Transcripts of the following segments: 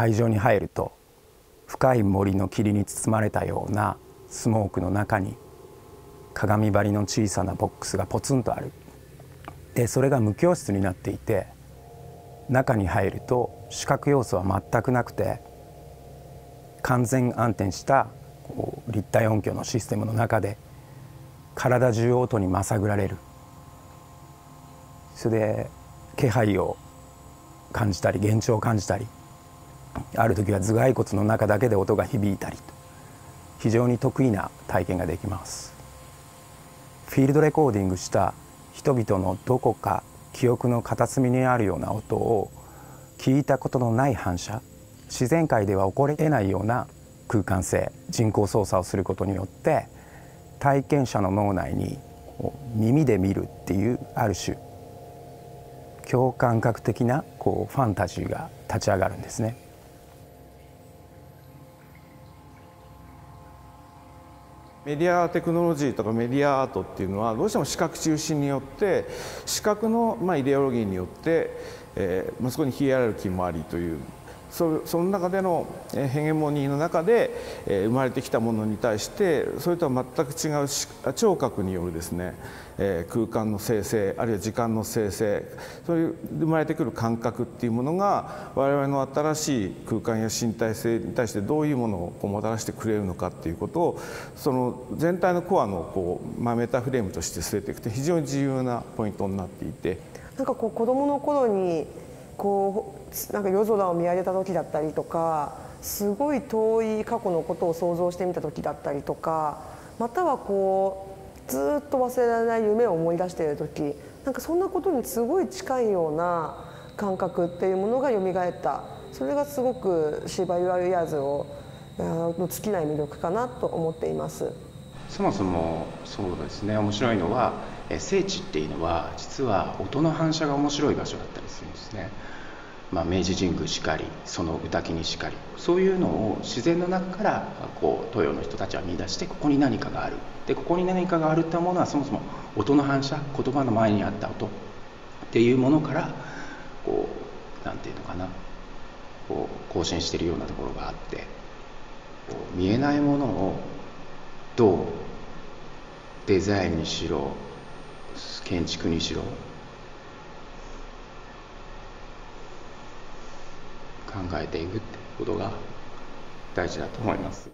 会場に入ると深い森の霧に包まれたようなスモークの中に鏡張りの小さなボックスがポツンとある。でそれが無教室になっていて中に入ると視覚要素は全くなくて完全暗転したこう立体音響のシステムの中で体中音にまさぐられる。それで気配を感じたり幻聴を感じたりある時は頭蓋骨の中だけで音が響いたりと非常に得意な体験ができますフィールドレコーディングした人々のどこか記憶の片隅にあるような音を聞いたことのない反射自然界では起こり得ないような空間性人工操作をすることによって体験者の脳内に耳で見るっていうある種共感覚的なこうファンタジーが立ち上がるんですね。メディアテクノロジーとかメディアアートっていうのはどうしても視覚中心によって視覚のまあイデオロギーによって、えー、そこにヒエラルキーもありという。そその中でのヘゲモニーの中で生まれてきたものに対してそれとは全く違う聴覚によるですね空間の生成あるいは時間の生成そういう生まれてくる感覚っていうものが我々の新しい空間や身体性に対してどういうものをこうもたらしてくれるのかっていうことをその全体のコアのこう、まあ、メタフレームとして据えていくと非常に重要なポイントになっていて。なんかこう子供の頃にこうなんか夜空を見上げた時だったりとかすごい遠い過去のことを想像してみた時だったりとかまたはこうずっと忘れられない夢を思い出している時なんかそんなことにすごい近いような感覚っていうものが蘇った。それがすごく芝居ワイヤーズをの尽きない魅力かなと思っています。そもそもそうですね。面白いのは聖地っていうのは実は音の反射が面白い場所だったりするんですね。まあ、明治神宮しかりその歌木にしかりそういうのを自然の中からこう東洋の人たちは見出してここに何かがある。でここに何かがあるってものはそもそも音の反射言葉の前にあった音っていうものからこう何て言うのかなこう更新してるようなところがあって見えないものをどうデザインにしろ建築にしろ考えていくってことが大事だと思います。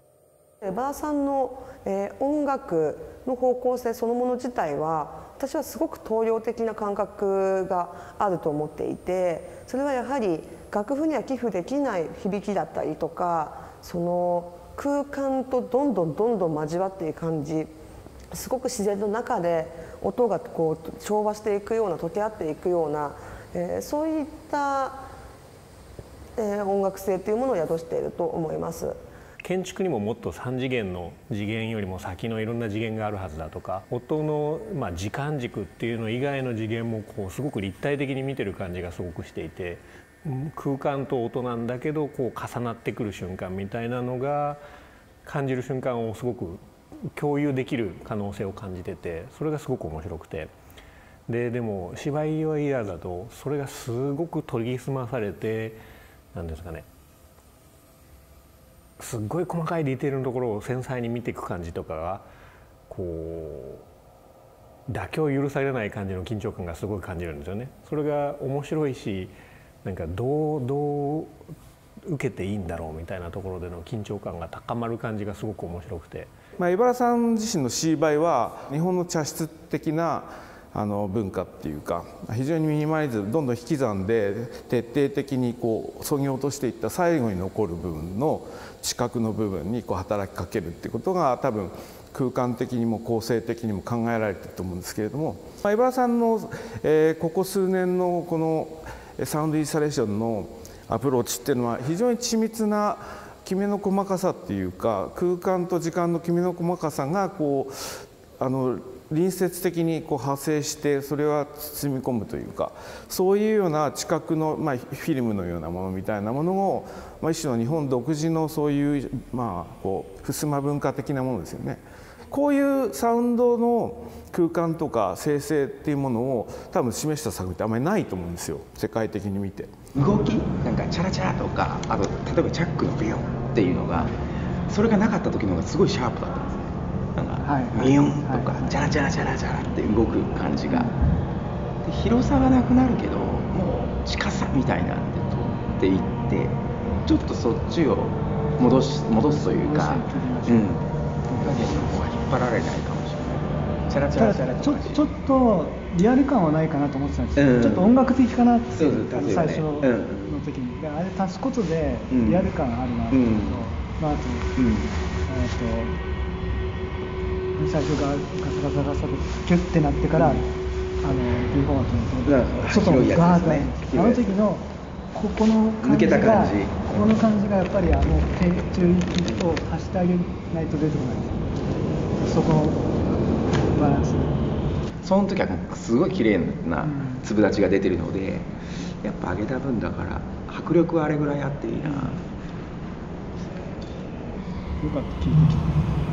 エバーさんの、えー、音楽の方向性そのもの自体は私はすごく東洋的な感覚があると思っていてそれはやはり楽譜には寄付できない響きだったりとかその空間とどんどんどんどん交わっていく感じすごく自然の中で音がこう調和していくような溶け合っていくような、えー、そういったえ音楽性というものを宿していると思います。建築にももっと3次元の次元よりも先のいろんな次元があるはずだとか音の、まあ、時間軸っていうの以外の次元もこうすごく立体的に見てる感じがすごくしていて空間と音なんだけどこう重なってくる瞬間みたいなのが感じる瞬間をすごく共有できる可能性を感じててそれがすごく面白くてででも芝居は嫌だとそれがすごく研ぎ澄まされて何ですかねすっごい細かいディテールのところを繊細に見ていく感じとかがこう妥協を許されない感じの緊張感がすごい感じるんですよね。それが面白いしなんかどうどう受けていいんだろうみたいなところでの緊張感が高まる感じがすごく面白くて。まあ、茨さん自身の芝居は日本の茶室的なあの文化っていうか非常にミニマリズどんどん引き算で徹底的にこうそぎ落としていった最後に残る部分の視覚の部分にこう働きかけるってことが多分空間的にも構成的にも考えられてると思うんですけれども相葉さんの、えー、ここ数年のこのサウンドインスタレーションのアプローチっていうのは非常に緻密なきめの細かさっていうか空間と時間のきめの細かさがこうあの隣接的にこう派生してそれは包み込むというかそういうような知覚の、まあ、フィルムのようなものみたいなものを、まあ、一種の日本独自のそういう、まあ、こう襖文化的なものですよね。こういうサウンドの空間とか生成っていうものを多分示した作品ってあんまりないと思うんですよ。世界的に見て。動きなんかチャラチャラとかあと例えばチャックのビヨンっていうのがそれがなかった時の方がすごいシャープだったんです。ねなんか、はいはい。ビヨンとか、はいチャラチャラチャラチャラって動く感じが。で広さはなくなるけどもう近さみたいなんで撮っていってちょっとそっちを戻し戻すというかう。うん。引っ張られないかもしれない。チャラチャたラチャラだちょちょっとリアル感はないかなと思ってたんですけど、うん。ちょっと音楽的かなってね最初の時に、であれ足すことでうん。リアル感あるなっていうのと、まあ、あと,、うん。えー、と最初がガサガサガサとキュッてなってから、あの B フォーマットうん。に外のガーッとね。あの時のここの感抜けじがた感じここの感じがやっぱりあの低中域を足してあげないと出てこないですそこのバランス。その時はすごい綺麗なうん。粒立ちが出てるのでやっぱ上げた分だから迫力はあれぐらいあっていいな、よかった。聞いてきて。